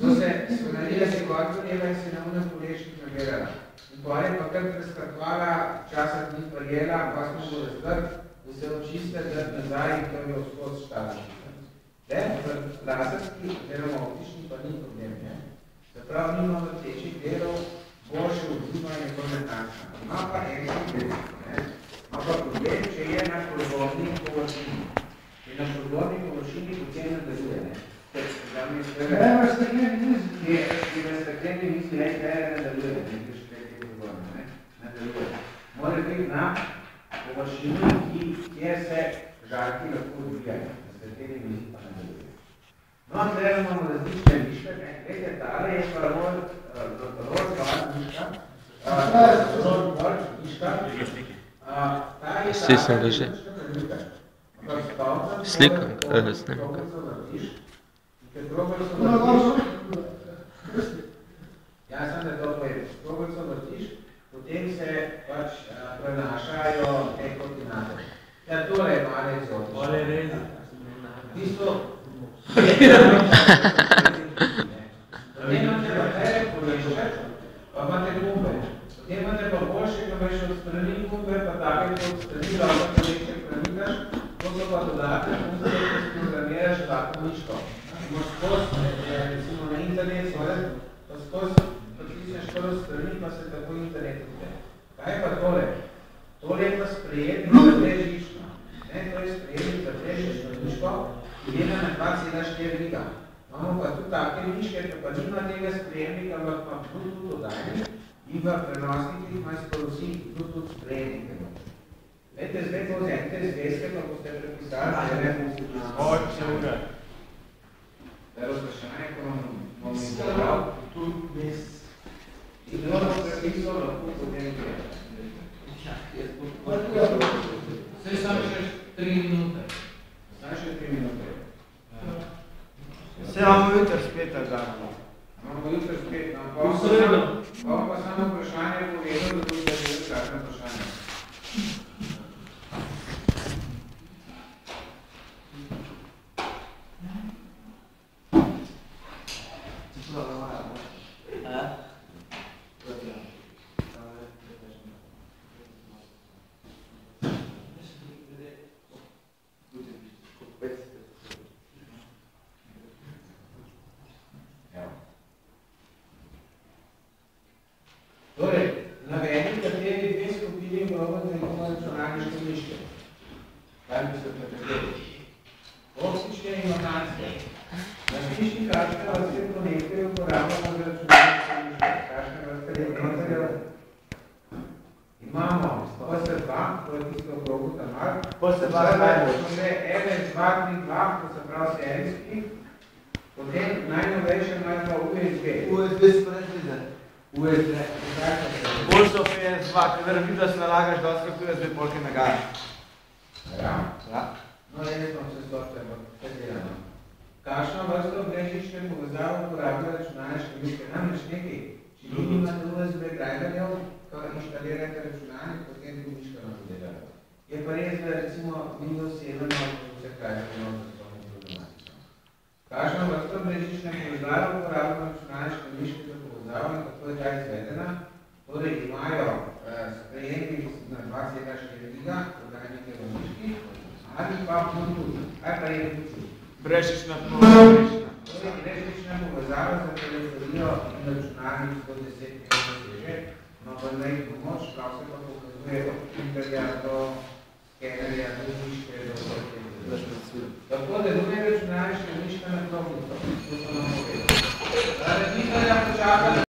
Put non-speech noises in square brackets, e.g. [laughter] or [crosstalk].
so se, naredila se gor zadeva in se na unem polešnik nabirala. In potem je pa kar preskakovala, časa ni prijela, pa smo bo razvrt, da se očiste, da nazaj in to je vzhod štala. Laserski, oziroma optični pa ni problem, ne. Zaprav nima vrtečih delov, boljše odziva in je to netančna. Ima pa en problem, ne. Ima pa problem, če je na proizvodni površini. In na proizvodni površini potem nadaljuje, ne. Ker Ne, v stekleni. Je, ki v stekleni ne, je nadaljuje, ne, ki še kaj proizvodne, ne. Nadaljuje. Mora biti na površini, kjer se žarki lahko odvijajo. Na stekleni mizi pa nadaljuje. No, zdaj imamo različne miške, ne. Glede, tale je pa rol, rol, rol, miška. Rol, rol, miška. Stisnem ga že. Slikam, eh, snemam ga. Jaz sem, da to povem. Kroglico vrtiš, potem se pač prenašajo te koordinate. Ja, tole je malo eksotično. Tole je res. Tisto... [laughs] Potem imate pa tere poveče, pa imate gumbe. Potem imate pa boljše, ko veš odstrani gumbe, pa take, ko odstrani lahko poveče premikaš, to so pa dodatne funkcije, ko si programiraš tako miško. Imaš skozi, recimo na internet, svoje, pa skozi pritisneš prvo strani, pa se tako internet vse. Kaj je pa tole? Tole je pa sprejetnik za težično. Ne, to je sprejetnik za težično miško, ki je na 2,4 giga. Imamo pa tudi take miške, ki pa nima tega sprejemnika, ampak pa Bluetooth dodajni in v prenosnikih ima skoro vsi Bluetooth sprejemnike. Vete, zdaj to vzemite zvezke, pa boste prepisali, da ne boste Oj, se ura. Pero vprašanje, ko vam bom izgledal, tu mes. In bo prepisal, lahko potem gre. Zdaj samo še tri minute. Samo še tri minute. Se imamo jutri spet tako dano. Imamo jutri spet, no, pa V vam pa samo- vprašanje povedal, da boste vedeli kakšno vprašanje. Evo. Torej, navedi, kateri dve skupini imamo računalniške miške. Kaj bi se potrebili? Optične in mehanske. Na miški kakšne vrste konektorjev uporabljamo za konektorjev? Imamo PS2, to je tisto okrogu tam mal. PS2 je najboljši. Še 1, 2, 3, 2, to se pravi serijski. Potem najnovejše imajo pa USB. USB spred vizen. USB. Kaj pa se? Bolj so PS2, kadar vidiš, da se nalagaš dosti kako USB polke nagaja. Ja. Ja. No, jaz sem se ampak kaj delamo. Kakšno vrsto brežične povezave uporablja računalniške miške? Namreč nekaj, če vi nimate USB driverjev, ko inštalirate računalnik, potem bi miška na to delala. Je pa res, da recimo Windows 7 ima vse driverjev, da so to problematično. Kakšno vrsto brežične povezave uporablja računalniške miške za povezavo in kako je ta izvedena? Torej imajo eh, sprejemnik na 2,4 giga, prodajnike v miški, ali pa Bluetooth. Kaj pa je? Brežična povezava. Torej, električna povezava za telefonijo in računalnik 110 km ima pa naj pomoč, prav se pa pokazuje od printerja do skenerja, do miške, do vsega. Tako da druge računalniške miške na klopico. To so nam